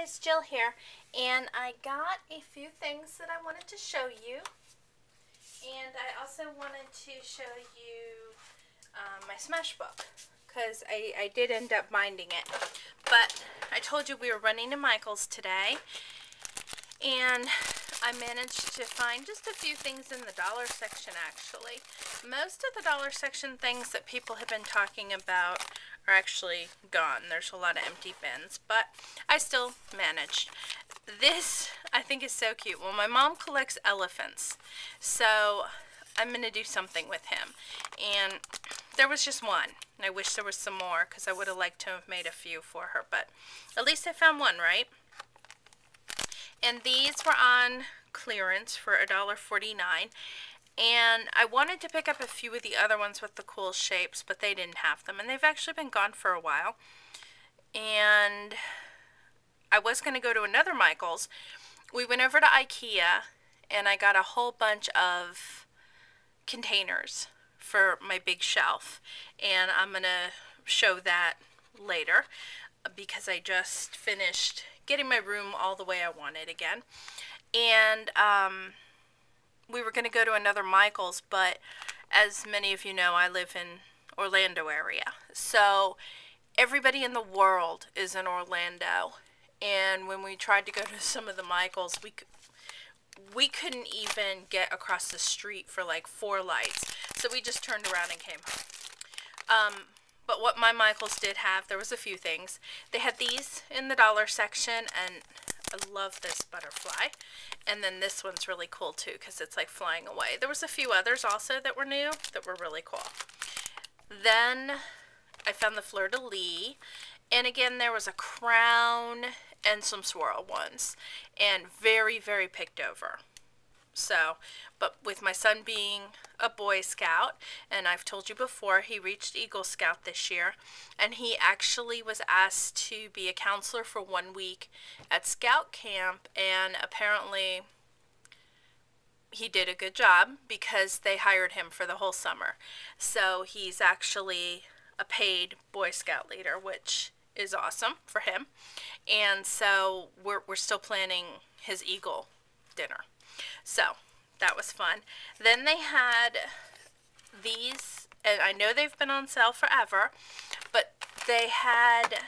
guys, Jil here, and I got a few things that I wanted to show you, and I also wanted to show you um, my Smash book, because I, I did end up binding it, but I told you we were running to Michael's today, and I managed to find just a few things in the dollar section actually. Most of the dollar section things that people have been talking about are actually gone. There's a lot of empty bins, but I still managed. This I think is so cute. Well, my mom collects elephants, so I'm going to do something with him. And there was just one. And I wish there was some more because I would have liked to have made a few for her, but at least I found one, right? And these were on clearance for $1.49. And I wanted to pick up a few of the other ones with the cool shapes, but they didn't have them. And they've actually been gone for a while. And I was going to go to another Michael's. We went over to Ikea, and I got a whole bunch of containers for my big shelf. And I'm going to show that later because I just finished getting my room all the way I wanted again. And um, we were going to go to another Michael's, but as many of you know, I live in Orlando area. So everybody in the world is in Orlando. And when we tried to go to some of the Michaels, we we couldn't even get across the street for like four lights. So we just turned around and came home. Um, but what my Michaels did have, there was a few things. They had these in the dollar section, and I love this butterfly. And then this one's really cool too, because it's like flying away. There was a few others also that were new that were really cool. Then I found the fleur-de-lis. And again, there was a crown and some swirl ones. And very, very picked over. So, but with my son being a Boy Scout, and I've told you before, he reached Eagle Scout this year, and he actually was asked to be a counselor for one week at Scout Camp, and apparently he did a good job because they hired him for the whole summer. So he's actually a paid Boy Scout leader, which is awesome for him. And so we're, we're still planning his Eagle dinner. So that was fun. Then they had these, and I know they've been on sale forever, but they had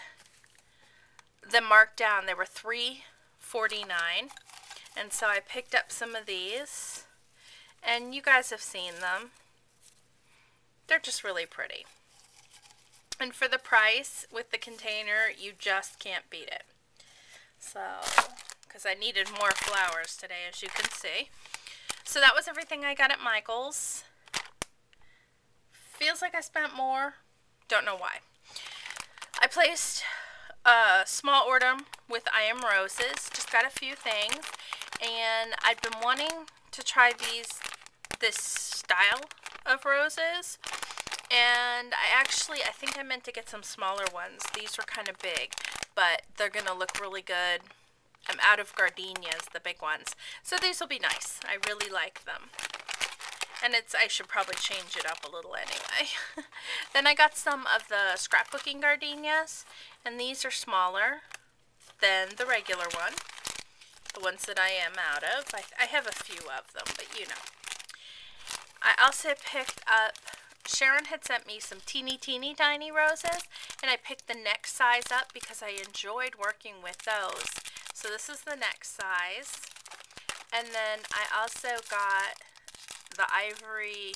them marked down. They were three forty nine, and so I picked up some of these, and you guys have seen them. They're just really pretty. And for the price with the container, you just can't beat it. So, because I needed more flowers today, as you can see. So that was everything I got at Michael's. Feels like I spent more. Don't know why. I placed a small order with I Am Roses. Just got a few things. And I've been wanting to try these, this style of roses. And I actually, I think I meant to get some smaller ones. These were kind of big, but they're going to look really good I'm out of gardenias, the big ones. So these will be nice. I really like them. And it's I should probably change it up a little anyway. then I got some of the scrapbooking gardenias. And these are smaller than the regular one. The ones that I am out of. I, I have a few of them, but you know. I also picked up Sharon had sent me some teeny, teeny, tiny roses, and I picked the next size up because I enjoyed working with those. So this is the next size. And then I also got the ivory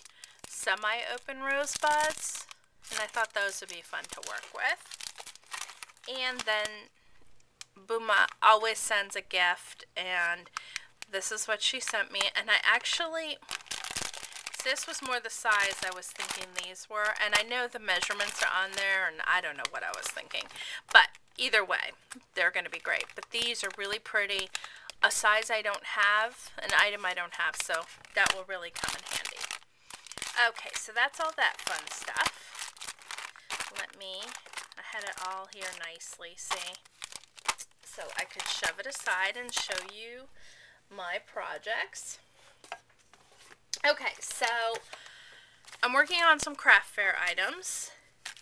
semi-open rose buds. And I thought those would be fun to work with. And then Buma always sends a gift. And this is what she sent me. And I actually... This was more the size I was thinking these were. And I know the measurements are on there. And I don't know what I was thinking. But either way, they're going to be great. But these are really pretty. A size I don't have, an item I don't have, so that will really come in handy. Okay, so that's all that fun stuff. Let me, I had it all here nicely, see? So I could shove it aside and show you my projects. Okay, so I'm working on some craft fair items,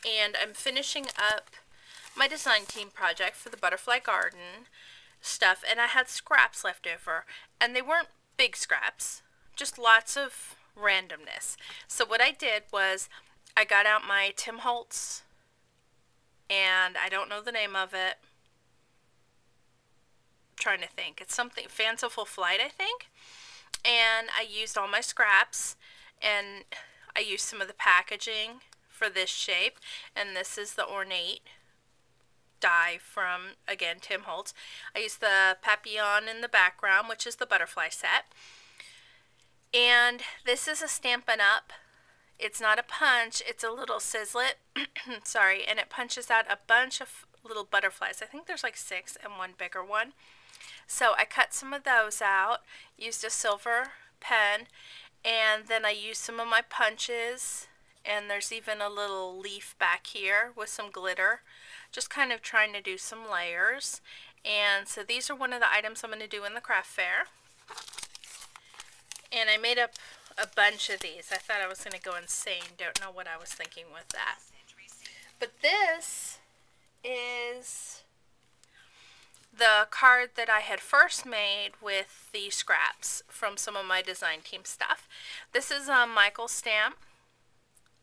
and I'm finishing up my design team project for the butterfly garden. stuff and I had scraps left over and they weren't big scraps, just lots of randomness. So what I did was I got out my Tim Holtz and I don't know the name of it. I'm trying to think. It's something Fanciful Flight, I think. And I used all my scraps and I used some of the packaging for this shape and this is the ornate die from again Tim Holtz. I used the Papillon in the background which is the butterfly set and this is a Stampin' Up it's not a punch, it's a little sizzlit, sorry, and it punches out a bunch of little butterflies. I think there's like six and one bigger one. So I cut some of those out, used a silver pen, and then I used some of my punches, and there's even a little leaf back here with some glitter, just kind of trying to do some layers. And so these are one of the items I'm going to do in the craft fair. And I made up a bunch of these. I thought I was going to go insane. Don't know what I was thinking with that. But this is the card that I had first made with the scraps from some of my design team stuff. This is um, a Michael stamp.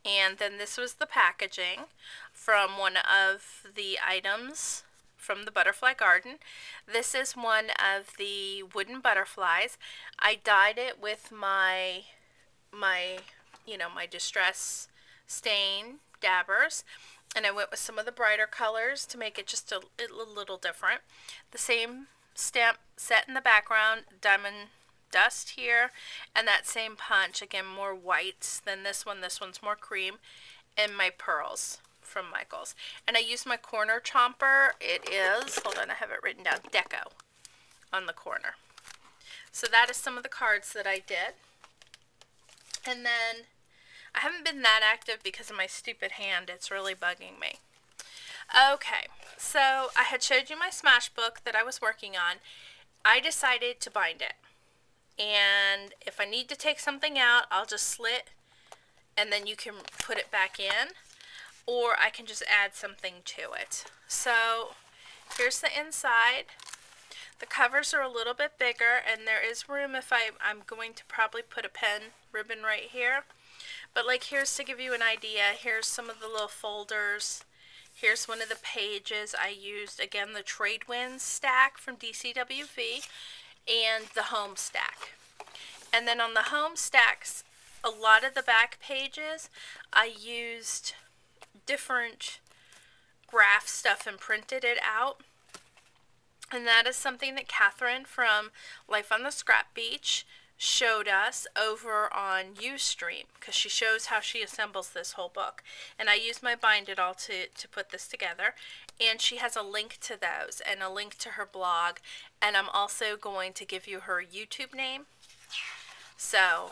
And then this was the packaging from one of the items from the Butterfly Garden. This is one of the wooden butterflies. I dyed it with my my, you know, my Distress Stain dabbers. And I went with some of the brighter colors to make it just a, a little different. The same stamp set in the background, diamond dust here, and that same punch, again, more whites than this one. This one's more cream, and my pearls from Michaels. And I used my corner chomper. It is, hold on, I have it written down, Deco on the corner. So that is some of the cards that I did. And then I haven't been that active because of my stupid hand. It's really bugging me. Okay, so I had showed you my smash book that I was working on. I decided to bind it. And if I need to take something out, I'll just slit and then you can put it back in. Or I can just add something to it. So here's the inside. The covers are a little bit bigger and there is room if I, I'm going to probably put a pen ribbon right here. But like here's to give you an idea. Here's some of the little folders. Here's one of the pages. I used, again, the Tradewinds stack from DCWV and the home stack. And then on the home stacks, a lot of the back pages, I used different graph stuff and printed it out. And that is something that Catherine from Life on the Scrap Beach showed us over on Ustream because she shows how she assembles this whole book. And I used my Bind It All to, to put this together. And she has a link to those and a link to her blog. And I'm also going to give you her YouTube name. So,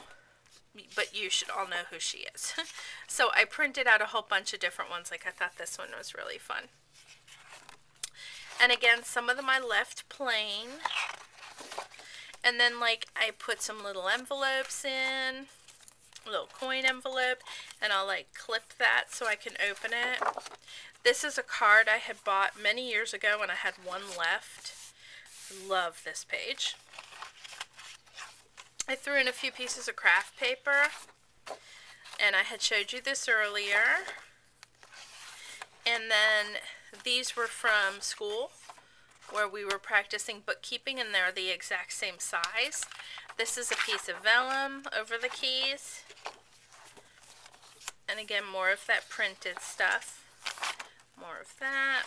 but you should all know who she is. so I printed out a whole bunch of different ones. Like I thought this one was really fun. And again, some of them I left plain. And then like I put some little envelopes in, little coin envelope, and I'll like clip that so I can open it. This is a card I had bought many years ago and I had one left. Love this page. I threw in a few pieces of craft paper and I had showed you this earlier. And then these were from school where we were practicing bookkeeping and they're the exact same size. This is a piece of vellum over the keys. And again, more of that printed stuff. More of that.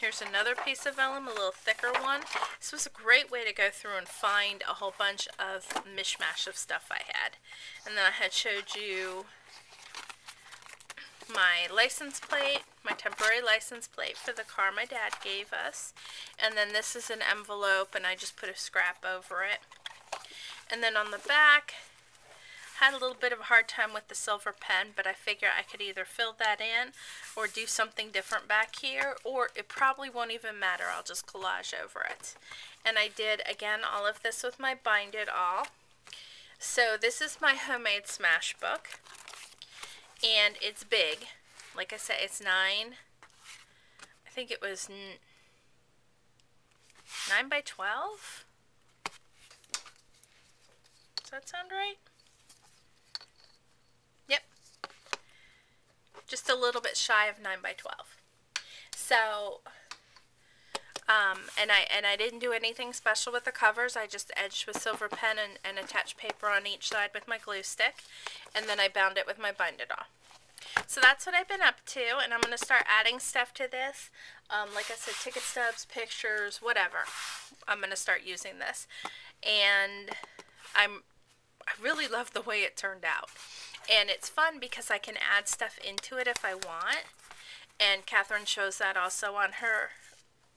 Here's another piece of vellum, a little thicker one. This was a great way to go through and find a whole bunch of mishmash of stuff I had. And then I had showed you my license plate, my temporary license plate for the car my dad gave us. And then this is an envelope and I just put a scrap over it. And then on the back, had a little bit of a hard time with the silver pen, but I figure I could either fill that in or do something different back here, or it probably won't even matter. I'll just collage over it. And I did, again, all of this with my Bind It All. So this is my homemade smash book and it's big. Like I said, it's nine. I think it was 9 by 12? Does that sound right? Yep. Just a little bit shy of 9 by 12. So, um, and I and I didn't do anything special with the covers. I just edged with silver pen and, and attached paper on each side with my glue stick. And then I bound it with my Bind It All. So that's what I've been up to, and I'm going to start adding stuff to this. Um, like I said, ticket stubs, pictures, whatever. I'm going to start using this. And I'm, I really love the way it turned out. And it's fun because I can add stuff into it if I want. And Catherine shows that also on her,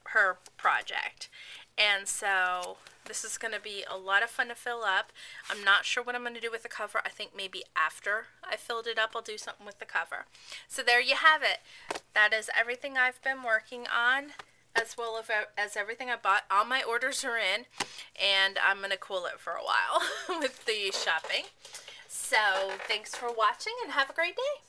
her project. And so this is going to be a lot of fun to fill up. I'm not sure what I'm going to do with the cover. I think maybe after I filled it up, I'll do something with the cover. So there you have it. That is everything I've been working on as well as everything I bought. All my orders are in and I'm going to cool it for a while with the shopping. So thanks for watching and have a great day.